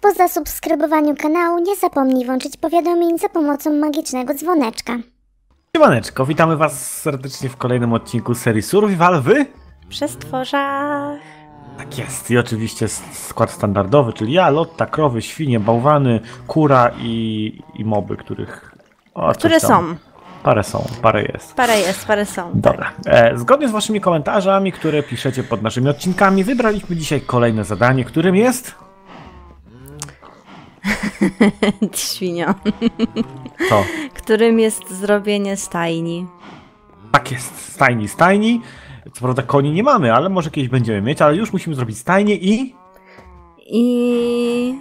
Po zasubskrybowaniu kanału nie zapomnij włączyć powiadomień za pomocą magicznego dzwoneczka. Siemaneczko, witamy was serdecznie w kolejnym odcinku serii Survival wy? Przez tworzach. Tak jest. I oczywiście skład standardowy, czyli ja, Lotta, krowy, świnie, bałwany, kura i, i moby, których... O, Które są? Parę są, parę jest. Parę jest, parę są. Dobra. E, zgodnie z waszymi komentarzami, które piszecie pod naszymi odcinkami, wybraliśmy dzisiaj kolejne zadanie, którym jest... Świnio. To. Którym jest zrobienie stajni. Tak jest. Stajni, stajni. Co prawda koni nie mamy, ale może kiedyś będziemy mieć, ale już musimy zrobić stajnię i... I...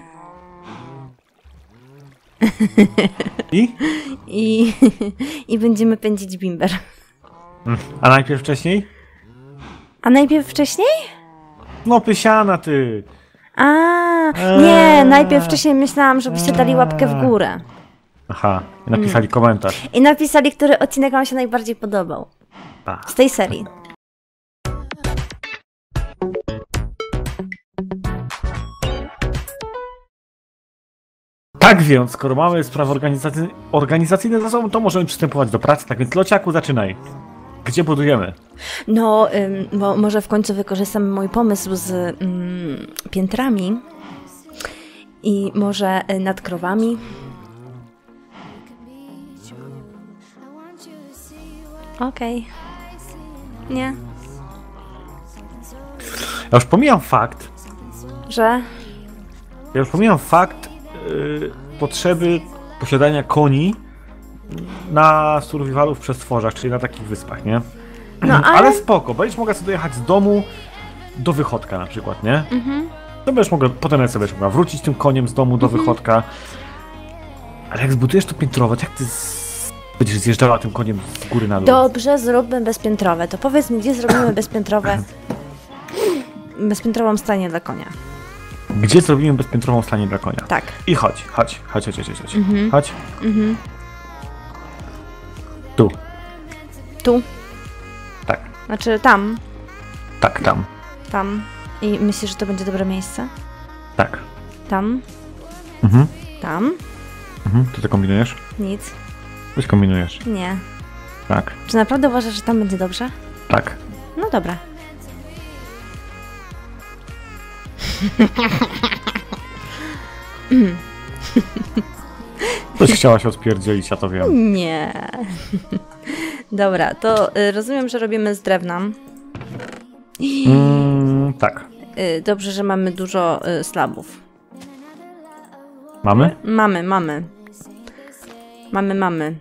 i... I... I będziemy pędzić bimber. A najpierw wcześniej? A najpierw wcześniej? No pysiana ty. A, nie, najpierw wcześniej myślałam, żebyście dali łapkę w górę. Aha, i napisali komentarz. I napisali, który odcinek wam się najbardziej podobał. Z tej serii. Tak więc, skoro mamy sprawy organizacyjne, organizacyjne za sobą, to możemy przystępować do pracy. Tak więc, Lociaku, zaczynaj. Gdzie budujemy? No, ym, bo może w końcu wykorzystam mój pomysł z ym, piętrami i może y, nad krowami. Okej. Nie, Ja już pomijam fakt, że ja już pomijam fakt yy, potrzeby posiadania koni na survivalu w przestworzach, czyli na takich wyspach, nie? No, ale... ale- spoko, będziesz mogła sobie dojechać z domu do wychodka na przykład, nie? Mhm. To będziesz mogła, potem sobie będziesz mogła wrócić tym koniem z domu do Mhm. wychodka. Ale jak zbudujesz to piętrowe, to jak ty z... będziesz zjeżdżała tym koniem z góry na dół? dobrze, zróbmy bezpiętrowe. To powiedz mi, gdzie zrobimy bezpiętrowe, bezpiętrową stanie dla konia. Gdzie zrobimy bezpiętrową stanie dla konia? Tak. I chodź, chodź, chodź, chodź, chodź, chodź. Mhm. Chodź, Mhm. Tu, Tu, tak, znaczy tam, tak, tam, tam. I myślisz, że to będzie dobre miejsce? tak. Tam, Mhm, tam, mhm. To ty kombinujesz? nic, Coś kombinujesz. nie. Tak, Czy naprawdę uważasz, że tam będzie dobrze? tak. No dobra. Coś chciałaś odpierdzielić, ja to wiem. Nie. Dobra, to y, rozumiem, że robimy z drewna. Mm, tak. Y, dobrze, że mamy dużo y, slabów. Mamy? Mamy, mamy. Mamy, mamy.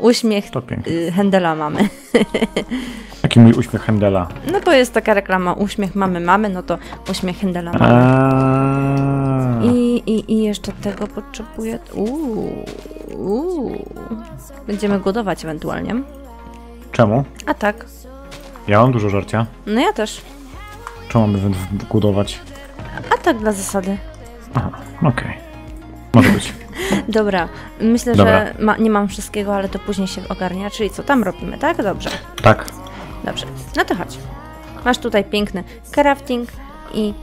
Uśmiech To pięknie. Hendela mamy. Jaki mój uśmiech Hendela. No to jest taka reklama uśmiech mamy, mamy, no to uśmiech Hendela mamy. Eee. I, i, jeszcze tego potrzebuję. Uuu, uuu. Będziemy głodować ewentualnie. Czemu? A tak. Ja mam dużo żarcia. No ja też. Czemu mamy budować? A tak dla zasady. Aha, okej. Może być. Dobra, myślę, Dobra. że ma, nie mam wszystkiego, ale to później się ogarnia. Czyli co tam robimy, tak? Dobrze. Tak. Dobrze. No to chodź. Masz tutaj piękny crafting i,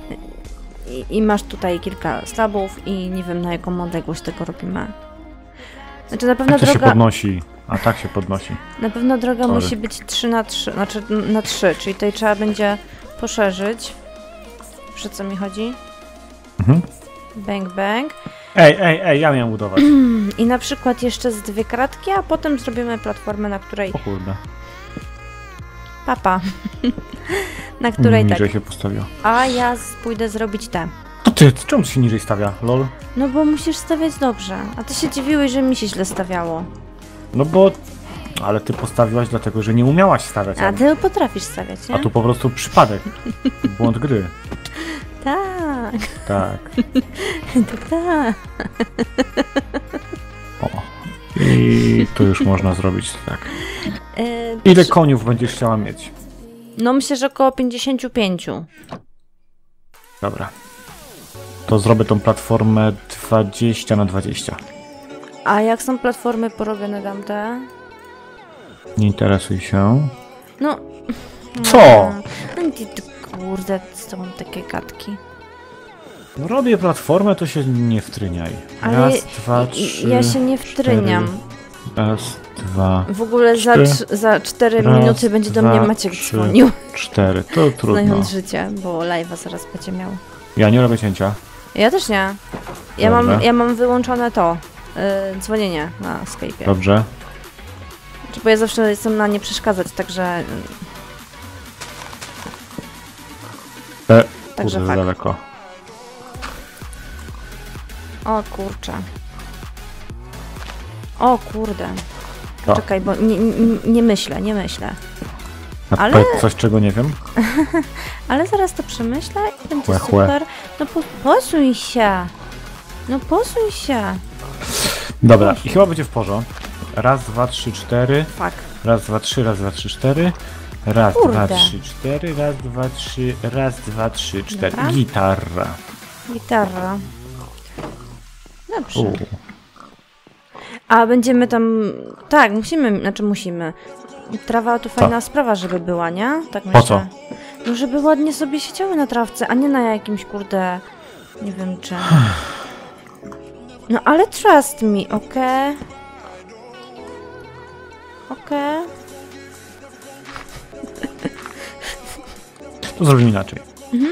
i, i masz tutaj kilka slabów i nie wiem na jaką odległość tego robimy. Znaczy na pewno Jak to się droga, podnosi? A tak się podnosi. na pewno droga Sorry. musi być 3 na 3, znaczy na 3, czyli tutaj trzeba będzie poszerzyć. Wiesz o co mi chodzi? Mhm. Bang, bang. Ej, ej, ej, ja miałem budować. I na przykład jeszcze z dwie kratki, a potem zrobimy platformę, na której O kurde. Papa. na której tak. Niżej się postawiło. A ja pójdę zrobić te. To ty, czemu się niżej stawia? Lol? No bo musisz stawiać dobrze. A ty się dziwiłeś, że mi się źle stawiało. No bo... Ale ty postawiłaś dlatego, że nie umiałaś stawiać. A ty potrafisz stawiać, nie? A tu po prostu przypadek. Błąd gry. Tak, Tak. tak, tak. O. I tu już można zrobić tak. E, Ile koniów będziesz chciała mieć? no myślę, że około 55. Dobra. To zrobię tą platformę 20 na 20. A jak są platformy porobione tamte? Nie interesuj się. No. Co? No ty, ty kurde, z tobą takie gadki. No robię platformę, to się nie wtryniaj. Ale Raz, dwa, i- trzy. ja się nie wtryniam. cztery. Raz, dwa, W ogóle za, Trzy. trz- za 4 Raz, minuty będzie do dwa, mnie Maciek trzy. dzwonił, cztery. To trudno. znając życie, bo live'a zaraz będzie miał. Ja nie robię cięcia. Ja też nie. Ja mam, ja mam wyłączone to, yy, dzwonienie na Skype'ie. Dobrze. Czy- Bo ja zawsze jestem na nie przeszkadzać, także... E, Także kurde, za fakt. daleko. O kurczę. O kurde. Czekaj, bo nie, nie, nie myślę, nie myślę. Ale- coś, czego nie wiem? Ale zaraz to przemyślę i będzie Chłe, chłe. super. No po, posuń się. No posuń się. Dobra, i chyba będzie w porządku. Raz, dwa, trzy, cztery. Fuck. Raz, dwa, trzy, raz, dwa, trzy, cztery. Raz, Kurde. dwa, trzy, cztery. Raz, dwa, trzy, raz, dwa, trzy, cztery. Dobra. Gitarra. Gitarra. Dobrze. U. A będziemy tam... Tak, musimy, znaczy musimy. Trawa to fajna sprawa, żeby była, nie? Tak myślę. Po co? No, żeby ładnie sobie siedziały na trawce, a nie na jakimś, kurde... Nie wiem czym. No ale trust me, okej? Okej. To zrobimy inaczej. Mhm.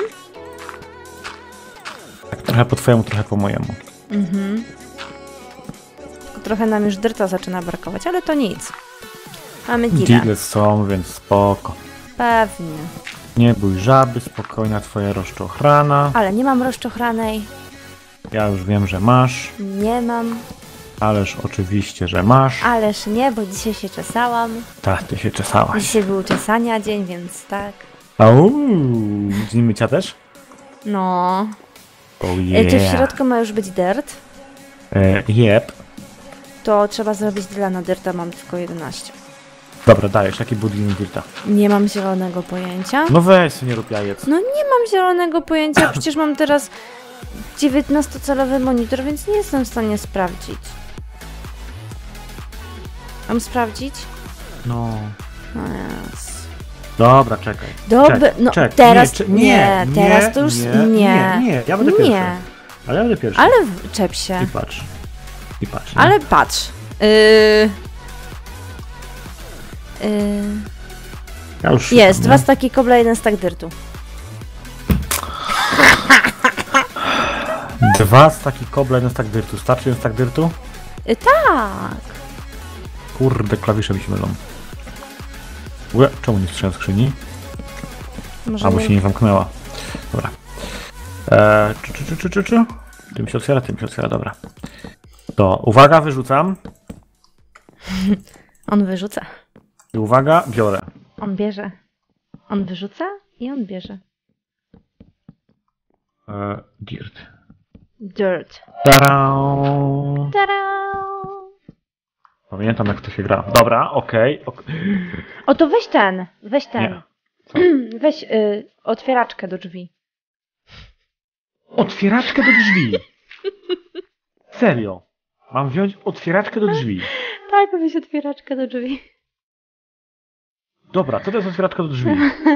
Tak, trochę po twojemu, trochę po mojemu. Mhm. Trochę nam już dyrta zaczyna brakować, ale to nic. Mamy deala. Deale są, więc spoko. Pewnie. Nie bój żaby, spokojna twoja rozczochrana. Ale nie mam rozczochranej. Ja już wiem, że masz. Nie mam. Ależ oczywiście, że masz. Ależ nie, bo dzisiaj się czesałam. Tak, ty się czesałaś. Dzisiaj był czesania dzień, więc tak. Au, dzień mycia też? No. Oh yeah. Czy w środku ma już być dirt? E, jep. To trzeba zrobić dla na dirta, mam tylko 11. Dobra, dajesz, jaki budynek Dirta? Nie mam zielonego pojęcia. No weź, nie rób jajec. No nie mam zielonego pojęcia, przecież mam teraz 19-calowy monitor, więc nie jestem w stanie sprawdzić. Mam sprawdzić? No. No jest. Dobra, czekaj. Dobra, Czek, no czek. teraz cze- nie, teraz to już nie. nie. Nie, nie, ja będę pierwszy. Nie, Ale ja będę pierwszy. ale w- czep się. I patrz. I patrz. nie? Ale patrz. Yy... Yy... Ja już Jest, szukam, dwa nie? staki kobla, jeden stak dyrtu. Dwa staki kobla, jeden stak dyrtu. Starczy jeden stak dyrtu? Yy, tak. Kurde, klawisze mi się mylą. Ue, czemu nie słyszałem skrzyni? Może Albo nie... się nie zamknęła. Dobra. Eee, czy, czy, czy, czy, czy, czy? Tym się otwiera, tym się otwiera, dobra. To uwaga, wyrzucam. On wyrzuca. I uwaga, biorę. On bierze. On wyrzuca i on bierze. Eee, dirt. Dirt. Tada! Tada! Pamiętam jak to się gra. Dobra, okej. ok- O to weź ten, weź ten. Weź y, otwieraczkę do drzwi. Otwieraczkę do drzwi. Serio. Mam wziąć otwieraczkę do drzwi. Tak, weź otwieraczkę do drzwi. Dobra, co to jest otwieraczka do drzwi?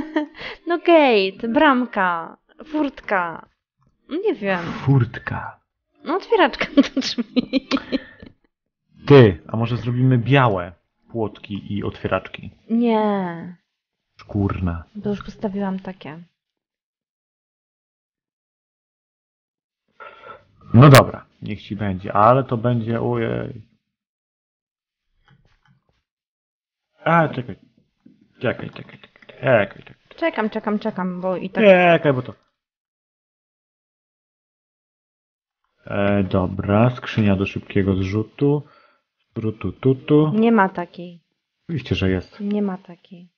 No gate, bramka, furtka. No Nie wiem. Furtka. No otwieraczka do drzwi. Ty, a może zrobimy białe płotki i otwieraczki? Nie, Szkórne. bo już postawiłam takie. No dobra, niech ci będzie, ale to będzie, ojej. A, czekaj. Czekaj, czekaj, czekaj, czekaj, czekaj. Czekam, czekam, czekam, bo i tak... Czekaj, bo to... E, dobra, skrzynia do szybkiego zrzutu. Zrzutu, tutu. Nie ma takiej. Oczywiście, że jest. Nie ma takiej.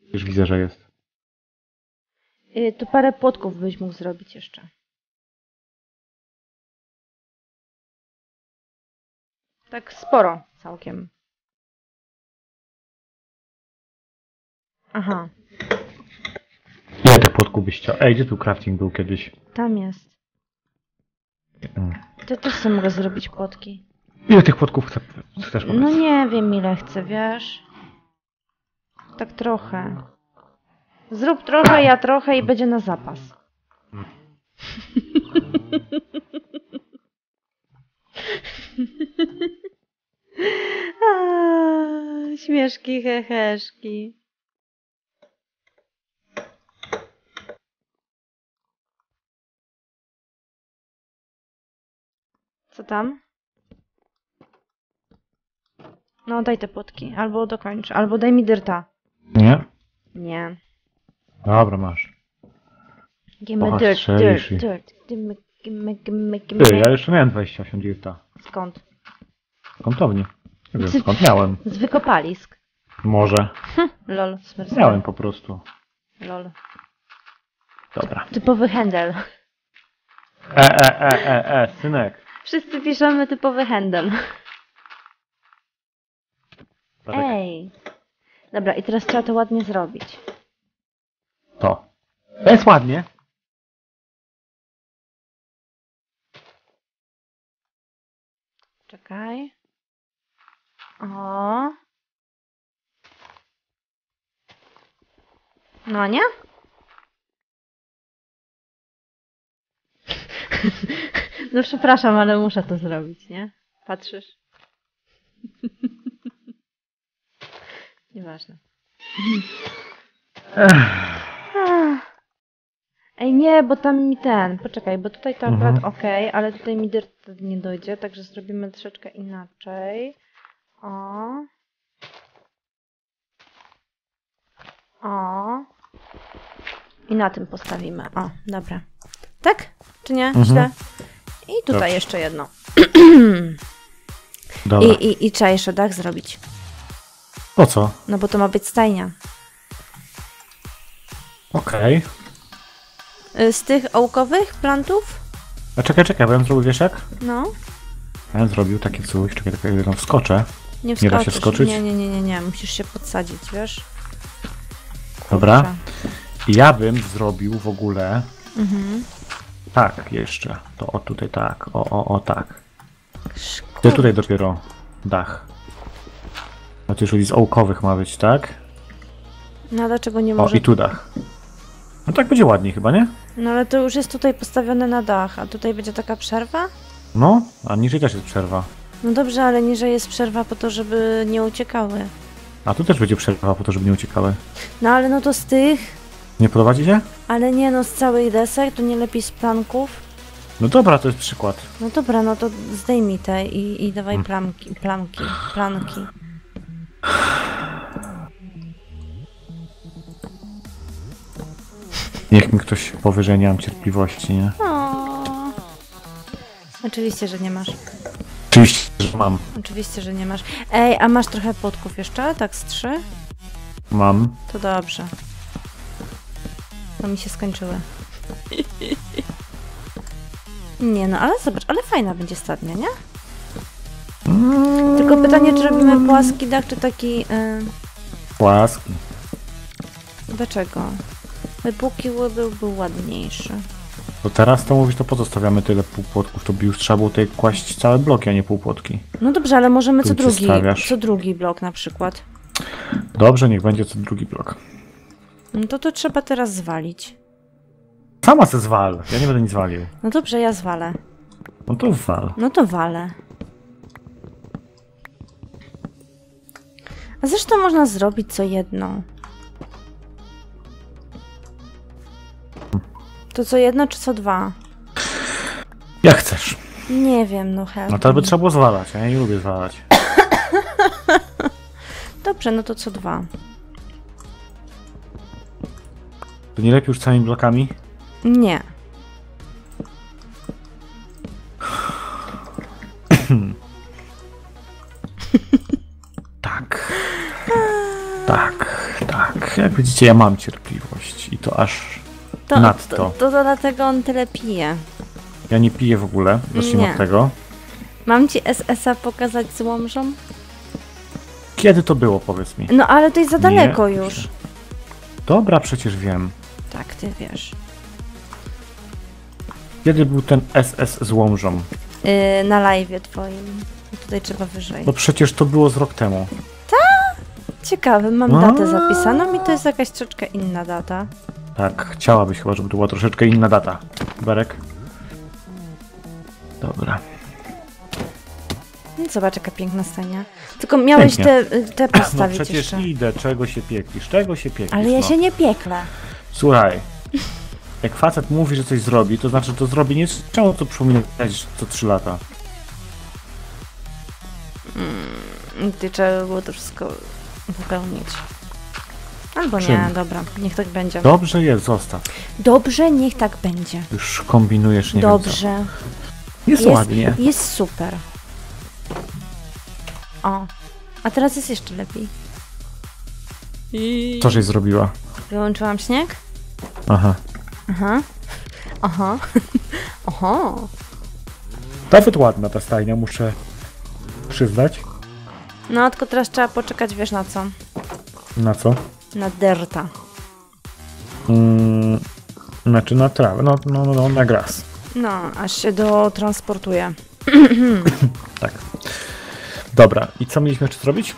Już widzę, że jest. Y, tu parę płotków byś mógł zrobić jeszcze. Tak sporo całkiem. Aha, Ile tych płotków byś chciał? Ej, gdzie tu crafting był kiedyś? tam jest. Mm. To też sobie mogę zrobić płotki. Ile tych płotków chce, chcesz No powiedz? nie wiem ile chcę, wiesz? Tak trochę. Zrób trochę, ja trochę i będzie na zapas. A, śmieszki, heheszki. Co tam? No, daj te płotki. Albo dokończ. Albo daj mi dyrta. Nie? Nie. Dobra, masz. Give me Och, dirt, dirt, dirt. Give me, give me, give me, give Ty, ja jeszcze miałem 28 dirta. Skąd? Nie wiem, skąd miałem. Z wykopalisk. Może. Lol, smyr, Miałem po prostu. Lol. Dobra. Typowy handel. E, e, e, e, e, synek. Wszyscy piszemy typowy handel. Ej. Dobra, i teraz trzeba to ładnie zrobić. To. To jest ładnie. Czekaj. O. No nie? No przepraszam, ale muszę to zrobić, nie? Patrzysz? Nieważne. Ej, nie, bo tam mi ten. Poczekaj, bo tutaj to akurat Mhm. okej, ale tutaj mi dirt nie dojdzie, także zrobimy troszeczkę inaczej. O. O. I na tym postawimy. O, dobra. Tak? Czy nie? Mhm. Źle? I tutaj Dobrze. jeszcze jedno. Dobra. I, i, I trzeba jeszcze dach zrobić. Po co? No bo to ma być stajnia. Okej. Y, Z tych ołkowych plantów? A czekaj, czekaj, bo ja bym zrobił wieszak? No. Ja bym zrobił takie coś, czekaj, czekaj, tam wskoczę. Nie Nie da się wskoczysz. wskoczyć? Nie, nie, nie, nie, nie. Musisz się podsadzić, wiesz? Dobra. Kurczę. I ja bym zrobił w ogóle... Mhm. Tak, jeszcze. To o tutaj tak, o, o, o tak. Szkoda. Ty tutaj dopiero dach. No to już z ołkowych ma być, tak? No dlaczego nie O, może? i tu dach. No tak będzie ładniej chyba, nie? No ale to już jest tutaj postawione na dach, a tutaj będzie taka przerwa? No, a niżej też jest przerwa. No dobrze, ale niżej jest przerwa po to, żeby nie uciekały. A tu też będzie przerwa po to, żeby nie uciekały. No ale no to z tych, Nie się? ale nie no z całych desek, to nie lepiej z planków. No dobra, to jest przykład. No dobra, no to zdejmij te i, i dawaj Hmm. plamki, plamki, planki. Niech mi ktoś powie, że nie mam cierpliwości, nie? O. Oczywiście, że nie masz. Oczywiście, że mam. Oczywiście, że nie masz. Ej, a masz trochę płotków jeszcze? Tak z trzy? Mam. To dobrze. To mi się skończyły. Nie no, ale zobacz, ale fajna będzie stadnia, nie? Tylko pytanie, czy robimy płaski dach, czy taki... Yy, Płaski. dlaczego? Wypłukiły byłby ładniejszy. To teraz to mówisz, to pozostawiamy tyle półpłotków, to by już trzeba było tutaj kłaść całe bloki, a nie półpłotki. No dobrze, ale możemy Tu co drugi, stawiasz. co drugi blok na przykład. Dobrze, niech będzie co drugi blok. No to to trzeba teraz zwalić. Sama se zwal, ja nie będę nic walił. No dobrze, ja zwalę. No to wal. No to walę. A zresztą można zrobić co jedną. To co jedno, czy co dwa? Jak chcesz. Nie wiem, no help. No to by trzeba było zwalać, ja nie lubię zwalać. Dobrze, no to co dwa. To nie lepiej już całymi blokami? Nie. Tak. Tak, tak. Jak widzicie, ja mam cierpliwość i to aż To, Nadto. to, to, dlatego on tyle pije. ja nie piję w ogóle. Zacznijmy Nie. od tego. Mam ci SS-a pokazać z łomżą? Kiedy to było, powiedz mi? No ale to jest za Nie. daleko już. Dobra, przecież wiem. Tak, ty wiesz. Kiedy był ten SS z łomżą? Yy, na live twoim. Tutaj trzeba wyżej. No przecież to było z rok temu. Ciekawe, mam A. datę zapisaną i to jest jakaś troszeczkę inna data. Tak, chciałabyś chyba, żeby to była troszeczkę inna data. Berek? Dobra. No, Zobacz, jaka piękna stania. Tylko miałeś te, Pięknie. te No postawić przecież jeszcze. idę, czego się pieklisz, czego się pieklisz, Ale ja no. się nie pieklę. Słuchaj, jak facet mówi, że coś zrobi, to znaczy, że to zrobi, nie czemu to przypominać co 3 lata. Ty trzeba było to wszystko wypełnić. Albo nie, Czym? dobra, niech tak będzie. Dobrze jest, zostaw. Dobrze, niech tak będzie. Już kombinujesz, nie wiem Dobrze. co. Jest, ładnie. Jest super. O, a teraz jest jeszcze lepiej. Co żeś zrobiła? Wyłączyłam śnieg? Aha. Aha. Aha. Aha. Nawet ładna ta stajnia, muszę przyznać. No, tylko teraz trzeba poczekać, wiesz na co? Na co? Na derta. Mm, znaczy na trawę, no, no, no, na gras. No, aż się dotransportuje. Tak. Dobra, i co mieliśmy jeszcze zrobić?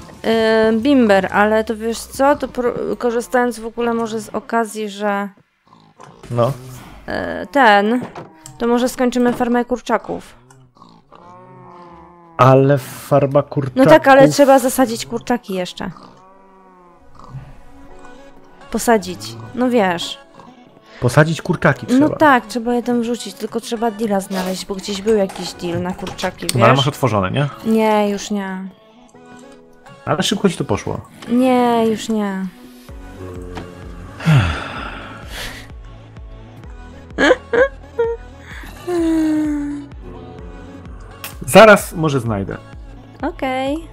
Yy, bimber, ale to wiesz co? To korzystając w ogóle może z okazji, że No. yy, ten, to może skończymy farmę kurczaków. Ale farba kurczaków... No tak, ale trzeba zasadzić kurczaki jeszcze. Posadzić. No wiesz. Posadzić kurczaki trzeba. No tak, trzeba je tam wrzucić, tylko trzeba deala znaleźć, bo gdzieś był jakiś deal na kurczaki, No ale wiesz? masz otworzone, nie? Nie, już nie. Ale szybko ci to poszło. Nie, już nie. Zaraz może znajdę. Okej.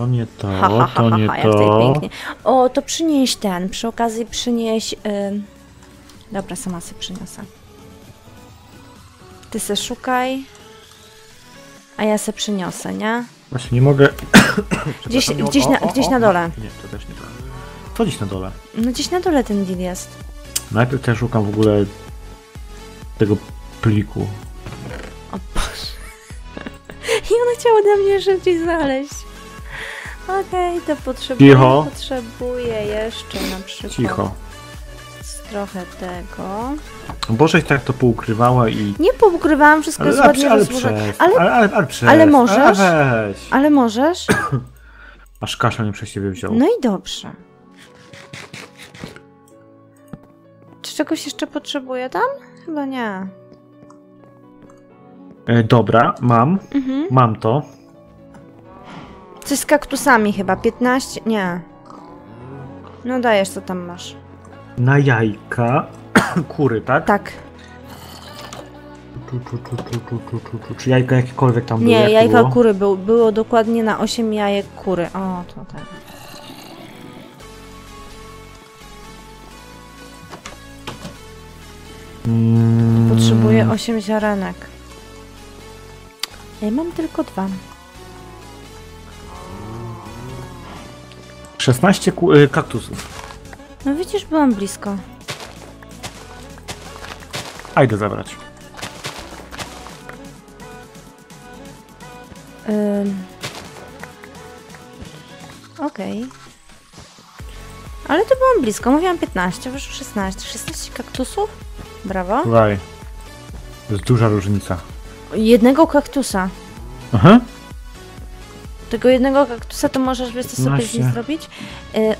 To nie to, Ha, ha, ha, to ha, nie ha, jak tutaj to. pięknie. O, to przynieś ten, przy okazji przynieś... ym, Dobra, sama sobie przyniosę. Ty se szukaj, a ja se przyniosę, nie? Właśnie nie mogę... Gdzieś, Przepraszam, nie gdzieś, mogę- na, o, o, gdzieś o, na dole. Nie, to też nie to. Co gdzieś na dole? No gdzieś na dole ten deal jest. Najpierw też szukam w ogóle tego pliku. O Boże. I ona chciała ode mnie szybciej znaleźć. Okej, to potrzebuję, Cicho. potrzebuję jeszcze na przykład Cicho. trochę tego. Bożeś tak to poukrywała i... Nie poukrywałam, wszystko jest ale, ładnie ale, rozłożone. Ale, ale, ale, ale, przez, ale możesz? Ale ale możesz? Aż kaszel mnie przez ciebie wziął. No i dobrze. Czy czegoś jeszcze potrzebuję tam? Chyba nie. E, dobra, mam. Mhm. Mam to. Coś z kaktusami chyba, 15? Nie. No dajesz, co tam masz. Na jajka. Kury, tak? Tak. Tu, tu, tu, tu, tu, tu, tu. Czy jajka jakiekolwiek tam były? Nie, jak jajka było? kury był, było dokładnie na 8 jajek kury. O, to tak. Mm, Potrzebuję 8 ziarenek. Ja mam tylko dwa. 16 ku- y, kaktusów. No widzisz, byłam blisko. A idę zabrać. Ym. Okej. Ale to byłam blisko, mówiłam 15, wyszło 16. 16 kaktusów? Brawo. Słuchaj. To jest duża różnica. Jednego kaktusa. Aha. Tego jednego kaktusa to możesz wiesz co sobie z nim 15. zrobić? Y,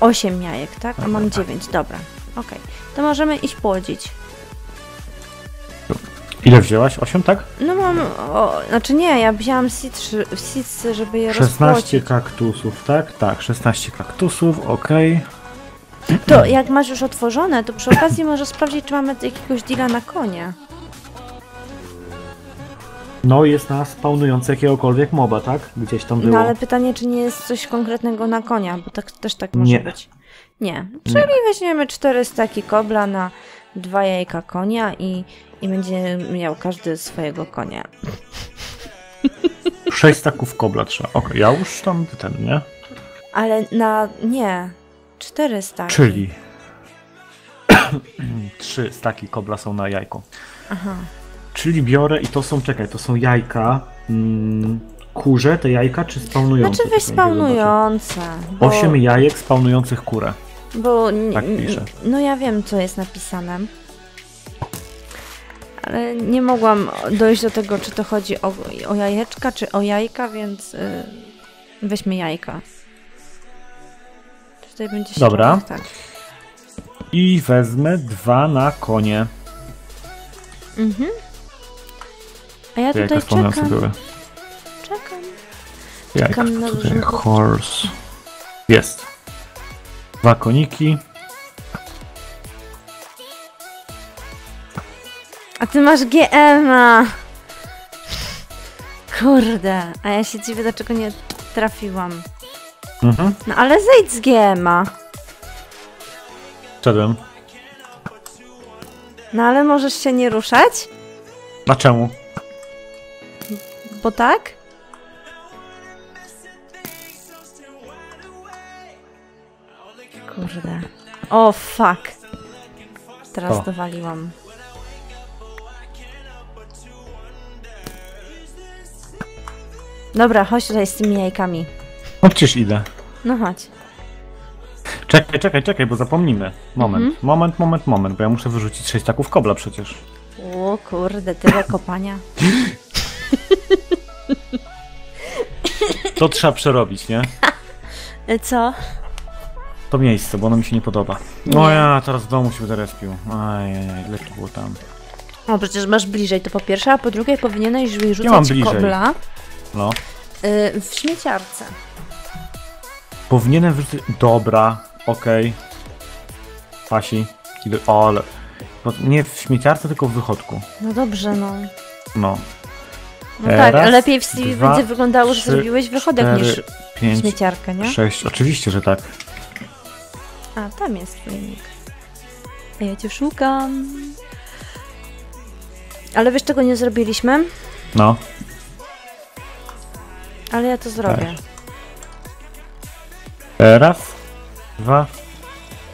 8 jajek, tak? A mam Dobra. 9, dobra. Okej. To możemy iść płodzić. Ile wzięłaś? 8, tak? No mam, o, znaczy nie, ja wzięłam seeds, seeds żeby je 16 rozpłocić. kaktusów, tak? Tak, 16 kaktusów, okej. To jak masz już otworzone, to przy okazji możesz sprawdzić, czy mamy jakiegoś deala na konia. No jest na spawnujące jakiegokolwiek moba, tak? Gdzieś tam było. No ale pytanie, czy nie jest coś konkretnego na konia, bo tak też tak może Nie. być. Nie. Czyli weźmiemy cztery staki kobla na dwa jajka konia i, i będzie miał każdy swojego konia. 6 staków kobla trzeba. Okej, ja już tam ten, nie? Ale na... nie. Cztery staki. Czyli 3 staki kobla są na jajko. Aha. Czyli biorę i to są, czekaj, to są jajka mm, kurze, te jajka, czy spawnujące? Znaczy weź spawnujące. bo- 8 jajek spawnujących kurę. Bo. Tak pisze. No ja wiem, co jest napisane. Ale nie mogłam dojść do tego, czy to chodzi o, o jajeczka, czy o jajka, więc y, weźmy jajka. Tutaj będzie się Dobra. Tak. I wezmę dwa na konie. Mhm. A ja tutaj wspomniałem, co czekam. Czekam. Jajka, Czekam na tutaj horse. Jest. Dwa koniki. A ty masz GM-a! Kurde, a ja się dziwię, dlaczego nie trafiłam. Mhm. No ale zejdź z GM-a. Szedłem. No ale możesz się nie ruszać? A czemu? Bo tak? Kurde. O, fuck. Teraz O. dowaliłam. Dobra, chodź tutaj z tymi jajkami. No przecież idę. No chodź. Czekaj, czekaj, czekaj, bo zapomnimy. Moment, Mhm. moment, moment, moment, bo ja muszę wyrzucić sześć taków kobla przecież. O kurde, tyle kopania. To trzeba przerobić, nie? Co? To miejsce, bo ono mi się nie podoba. No ja teraz w domu się będę respił. Ajajaj, ile to było tam. O, przecież masz bliżej, to po pierwsze, a po drugie powinieneś rzucać mam bliżej. kobla No. y, w śmieciarce. Powinienem wyrzucić... Dobra, okej. Pasi. Idę... O, ale... Nie w śmieciarce, tylko w wychodku. No dobrze, no. No. No tak, raz, lepiej w Stevie dwa, będzie wyglądało, że trzy, zrobiłeś wychodek Cztery, niż pięć, śmieciarkę, nie? sześć. Oczywiście, że tak. A, tam jest. A ja cię szukam. Ale wiesz, czego nie zrobiliśmy? No. Ale ja to zrobię. Tak. E, Raz, dwa,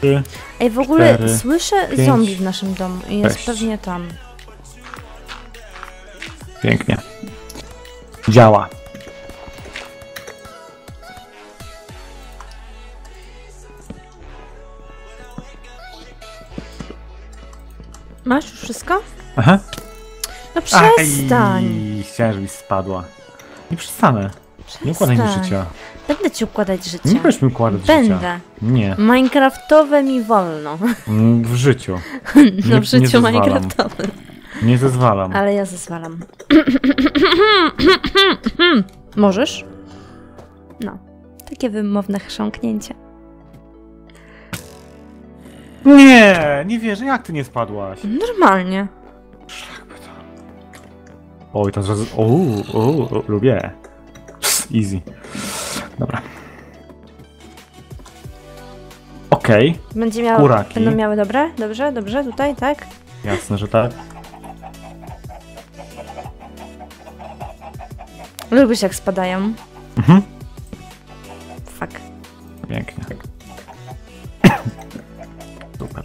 trzy, Ej, w ogóle cztery, słyszę pięć, zombie w naszym domu i jest sześć. pewnie tam. Pięknie. Działa. Masz już wszystko? Aha. No przestań! Aj, chciałem, żebyś spadła. Nie przestanę. Nie układaj mi Przestań. życia. Będę ci układać życie. Nie będziesz mi układać życia. Będę. Nie. Minecraftowe mi wolno. Mm, W życiu. No w życiu zezwalam. Minecraftowym. Nie zezwalam. Ale ja zezwalam. Możesz? No. Takie wymowne chrząknięcie. Nie, nie wierzę, jak ty nie spadłaś? Normalnie. Oj, to zraz... O, o, o, lubię. Pss, Easy. Dobra. Okej, Będzie miało, Kuraki. Będą miały dobre? Dobrze, dobrze, tutaj, tak? jasne, że tak. Lubisz jak spadają. Mhm. Fuck. Pięknie. Super.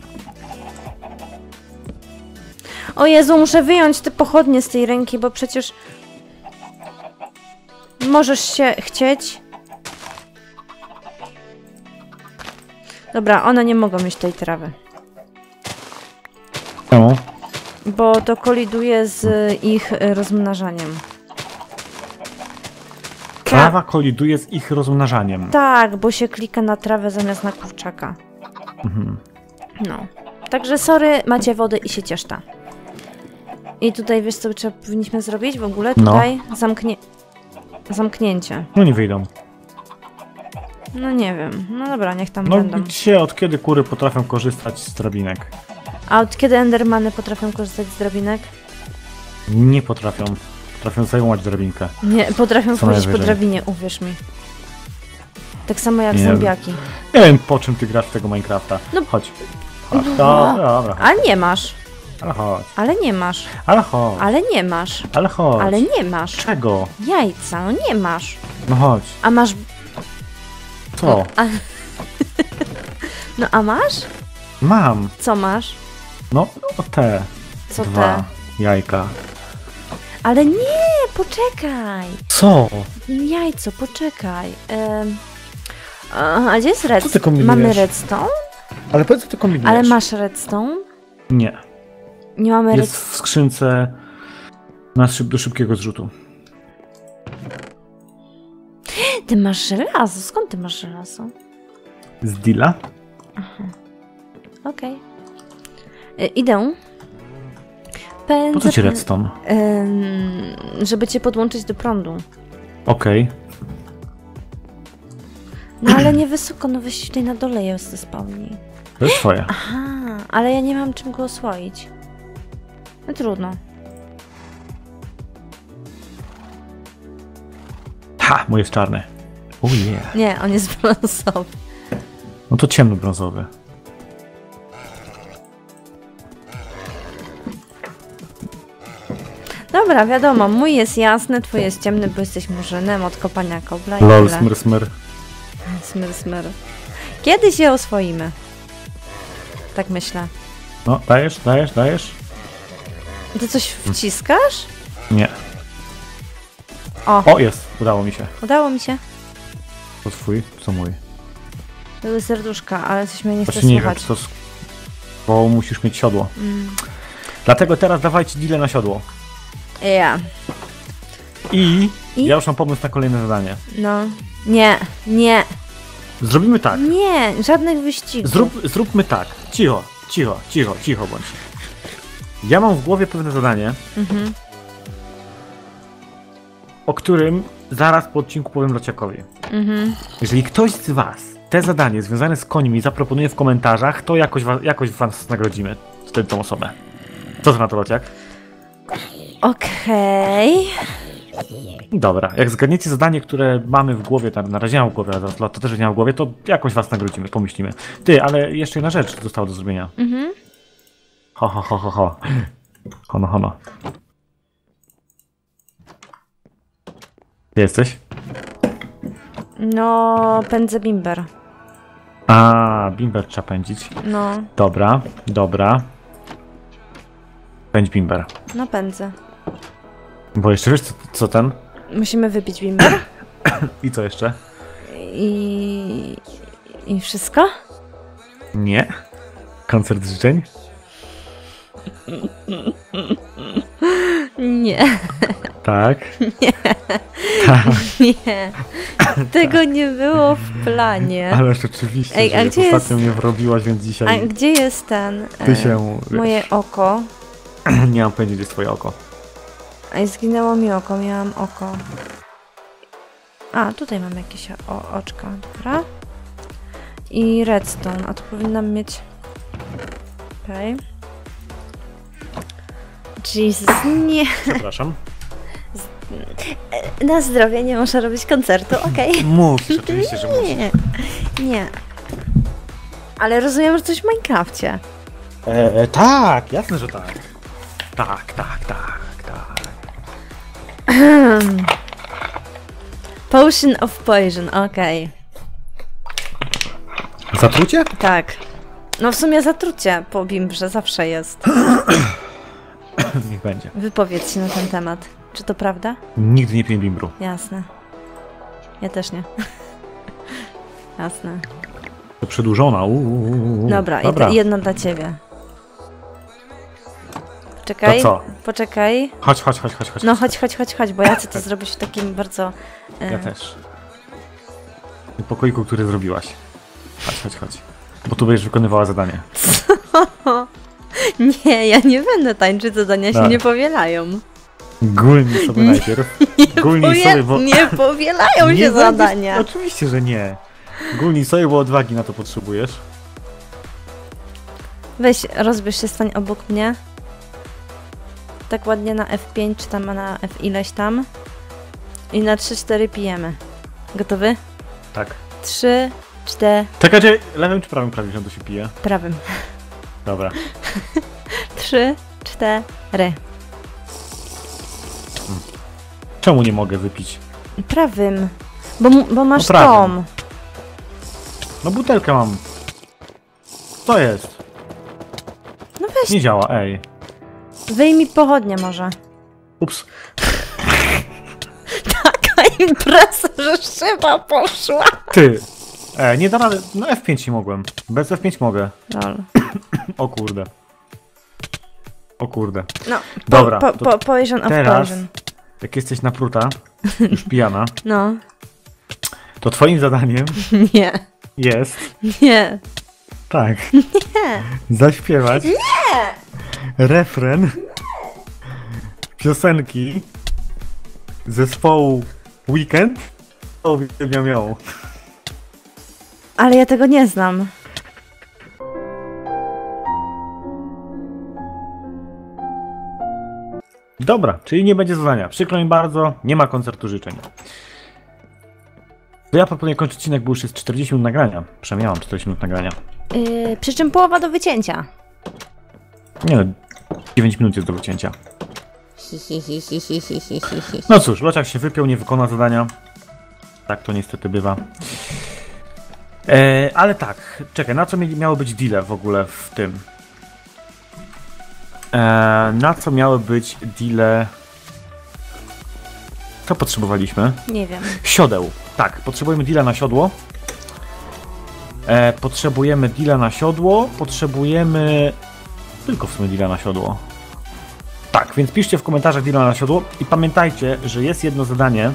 O Jezu, muszę wyjąć te pochodnie z tej ręki, bo przecież... Możesz się chcieć. Dobra, one nie mogą mieć tej trawy. Czemu? Bo to koliduje z ich e, rozmnażaniem. Trawa koliduje z ich rozmnażaniem. Tak, bo się klika na trawę zamiast na kurczaka. Mhm. No. Także sorry, macie wodę i się cieszta. I tutaj wiesz co trzeba powinniśmy zrobić w ogóle? No. Tutaj zamknie... Zamknięcie. No nie wyjdą. No nie wiem. No dobra, niech tam No będą. gdzie, od kiedy kury potrafią korzystać z drabinek? A od kiedy endermany potrafią korzystać z drabinek? Nie potrafią. Potrafią zajmować drabinkę. Nie, potrafią wchodzić po drabinie, uwierz mi. Tak samo jak Nie. zombiaki. Nie wiem po czym ty grasz w tego Minecrafta. No. Chodź. Chodź. Dobra, dobra. Ale nie masz. Ale chodź. Ale nie masz. Ale chodź. Ale nie masz. Ale chodź. Ale nie masz. Czego? Jajca, no nie masz. No chodź. A masz... Co? A... No a masz? Mam. Co masz? No, te. Co dwa te? jajka. Ale nie, poczekaj. Co? Jajco, poczekaj. Em, A, gdzie jest Co ty redstone? kombinujesz? Mamy redstone? Ale powiedz, co ty kombinujesz. Ale masz redstone? Nie. Nie mamy Jest redstone. w skrzynce na szyb, do szybkiego zrzutu. Ty masz żelazo. Skąd ty masz żelazo? Z deala? Okej. Y, Idę. Pędzę, Po co ci redstone? Ym, żeby cię podłączyć do prądu. Okej. No ale nie wysoko, no weź tutaj na dole jest spawni. To jest twoje. Aha, ale ja nie mam czym go oswoić. No trudno. Ha, mój jest czarny. Oh yeah. Nie, on jest brązowy. No to ciemnobrązowy. Dobra, wiadomo, mój jest jasny, twój jest ciemny, bo jesteś murzynem od kopania kobla i Lol, tyle. smr, smr. smyr, smyr. Kiedy się oswoimy? Tak myślę. No, dajesz, dajesz, dajesz? Ty coś wciskasz? Nie. O, O, jest. Udało mi się. udało mi się. To twój, co mój. Były serduszka, ale coś mnie nie chce Znaczy nie wiem, słuchać. czy to... Bo musisz mieć siodło. Mm. Dlatego teraz dawajcie deal na siodło. Ja. I, I? ja już mam pomysł na kolejne zadanie. No. Nie, nie, Zrobimy tak. nie, żadnych wyścigów. Zrób, zróbmy tak. Cicho, cicho, cicho, cicho bądź. Ja mam w głowie pewne zadanie, Mhm. o którym zaraz po odcinku powiem Lociakowi. Mhm. Jeżeli ktoś z Was te zadanie związane z końmi zaproponuje w komentarzach, to jakoś, wa- jakoś Was nagrodzimy. Wtedy tą osobę. Co to na to, Lociak? Okej. Dobra, jak zgadniecie zadanie, które mamy w głowie, tam na razie nie mam w głowie, to też nie mam w głowie, to jakoś Was nagrodzimy, pomyślimy. Ty, ale jeszcze jedna rzecz została do zrobienia. Mhm. Ho, ho, ho, ho, ho. Hono, hono. Gdzie jesteś? No, pędzę bimber. A, bimber trzeba pędzić. No, Dobra, dobra. Pędź bimber. no pędzę. Bo jeszcze wiesz co, co ten? Musimy wypić bimber I co jeszcze? i... i wszystko? Nie. Koncert życzeń? Nie, Tak. nie. Tego nie było w planie. Ale rzeczywiście, Ej, a gdzie ostatnio jest- mnie wrobiłaś, więc A dzisiaj gdzie jest ten... ty e, się... Moje oko. Nie mam pojęcia, gdzie jest twoje oko. A zginęło mi oko, miałam oko. A, tutaj mam jakieś o, oczka, dobra. I redstone, a tu powinnam mieć... Okej. Jesus, nie. Przepraszam. Na zdrowie nie muszę robić koncertu, okej. Musisz, oczywiście, że musisz. Nie, nie. Ale rozumiem, że coś w Minecrafcie. E, tak, jasne, że. Tak, tak, tak, tak. Potion of Poison, okej. Zatrucie? Tak. No w sumie zatrucie po bimbrze zawsze jest. Niech będzie. Wypowiedz się na ten temat. Czy to prawda? Nigdy nie piję bimbru. Jasne. Ja też nie. Jasne. To przedłużona. Uuu. Dobra, Dobra. Jedna, jedna dla ciebie. Poczekaj. To co? Poczekaj. Chodź, chodź, chodź, chodź, chodź. No chodź, chodź, chodź, chodź, bo ja chcę to zrobić w takim bardzo... e, Ja też. W tym pokoiku, który zrobiłaś. Chodź, chodź, chodź. Bo tu będziesz wykonywała zadanie. Nie, ja nie będę tańczyć, zadania się Dobra. nie powielają. Gulnij sobie najpierw. Gulnij Powie- sobie, bo... Nie powielają się będziesz- zadania. Oczywiście, że nie. Gulnij sobie, bo odwagi na to potrzebujesz. Weź, rozbierz się, stań obok mnie. Tak ładnie na F5, czy tam na F ileś tam. I na 3-4 pijemy. Gotowy? Tak. 3, 4, Czekajcie, lewym czy prawym klawiszem to się pije? prawym. Dobra. 3, 4. Czemu nie mogę wypić? Prawym. Bo, bo masz No tom. No butelkę mam. Co jest? No weź, Nie działa, ej. Wyjmij pochodnie może. Ups. Taka impreza, że szyba poszła. Ty. E, nie da rady. No F5 nie mogłem. Bez F5 mogę. Lol. O kurde. O kurde. No, Dobra, Po, to po, poison teraz- poison. Jak jesteś napruta, już pijana, No. to twoim zadaniem Nie. jest, Nie. tak, zaśpiewać refren piosenki zespołu Weekend o uwielbiam ją. Ale ja tego nie znam. Dobra, czyli nie będzie zadania. Przykro mi bardzo, nie ma koncertu życzeń. To ja proponuję kończyć odcinek, bo już jest 40 minut nagrania. Przynajmniej ja mam 40 minut nagrania. Yy, przy czym połowa do wycięcia. Nie no, 9 minut jest do wycięcia. No cóż, Lociak się wypiął, nie wykona zadania. Tak to niestety bywa. E, ale tak, czekaj, na co miało być deale w ogóle w tym? E, na co miały być deale? Co potrzebowaliśmy? Nie wiem. Siodeł. Tak, potrzebujemy deala na siodło. E, potrzebujemy deala na siodło. Potrzebujemy. Tylko w sumie deala na siodło. Tak, więc piszcie w komentarzach deala na siodło i pamiętajcie, że jest jedno zadanie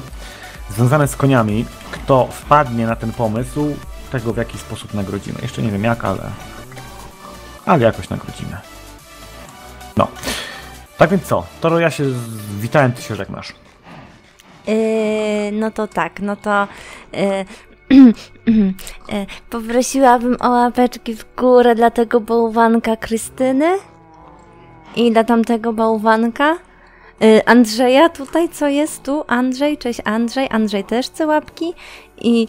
związane z koniami. Kto wpadnie na ten pomysł, tego w jaki sposób nagrodzimy. Jeszcze nie wiem jak, ale. Ale jakoś nagrodzimy. No. Tak więc co? Toro ja się witałem, ty się żegnasz. Yy, no to tak, no to yy, poprosiłabym o łapeczki w górę dla tego bałwanka Krystyny i dla tamtego bałwanka. Yy, Andrzeja tutaj, co jest tu? Andrzej, cześć Andrzej. Andrzej też chce łapki i,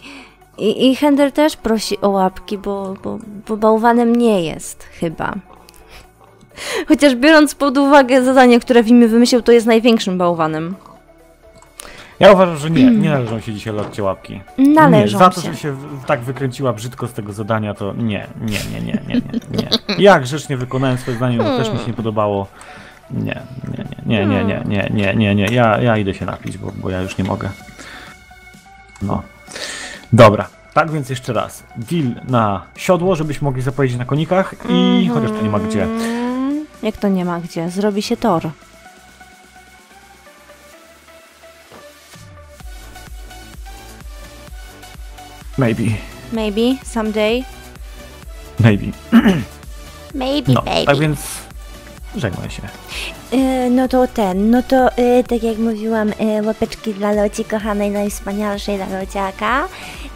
i, i Hender też prosi o łapki, bo, bo, bo bałwanem nie jest chyba. Chociaż biorąc pod uwagę zadanie, które Wimy wymyślił, to jest największym bałwanem. Ja uważam, że nie, nie należą się dzisiaj lotcie łapki. Należą nie, za to, się. że się tak wykręciła brzydko z tego zadania, to nie, nie, nie, nie, nie, nie, nie. Ja grzecznie wykonałem swoje zdanie, bo też mi się nie podobało. Nie, nie, nie, nie, nie, nie, nie, nie, nie, ja, ja idę się napić, bo, bo ja już nie mogę. No. Dobra, tak więc jeszcze raz. Deal na siodło, żebyśmy mogli zapowiedzieć na konikach i chociaż to nie ma gdzie. Mm, Jak to nie ma gdzie? Zrobi się tor. Maybe, Maybe, someday. maybe. Maybe, No, baby. tak więc żegnaj się. E, No to ten, no to e, tak jak mówiłam, e, łapeczki dla Loci, kochanej, najwspanialszej dla Lociaka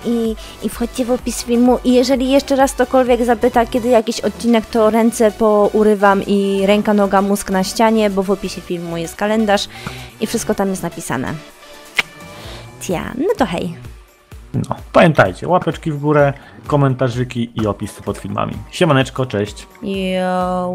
I, I wchodźcie w opis filmu. I jeżeli jeszcze raz ktokolwiek zapyta, kiedy jakiś odcinek, to ręce pourywam i ręka, noga, mózg na ścianie, bo w opisie filmu jest kalendarz i wszystko tam jest napisane. Tia, no to hej. No, pamiętajcie, łapeczki w górę, komentarzyki i opisy pod filmami. Siemaneczko, cześć. Yo.